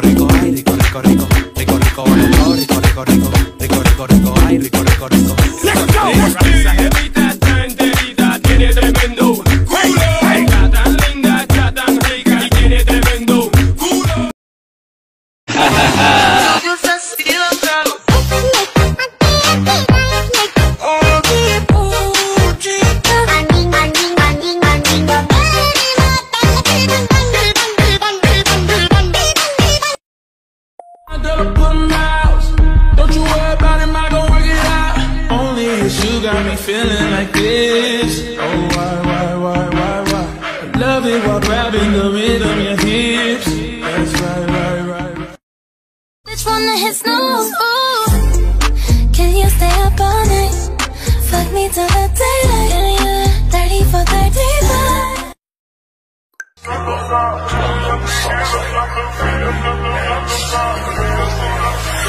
rico, rico, ay, rico, rico, rico. Me feeling like this? Oh, why, why, why, why, why? I love it while grabbing the rhythm, your hips. That's right, right, right, right. Bitch wanna hit snooze, ooh Can you stay up all night? Fuck me till the daylight 30 for 35 Thank you.